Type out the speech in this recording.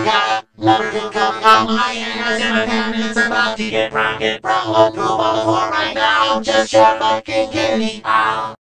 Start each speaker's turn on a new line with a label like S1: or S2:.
S1: We gonna coming on my ears in a ten minutes about to get rocket, bro. Go on the floor right now, just your fucking kidney out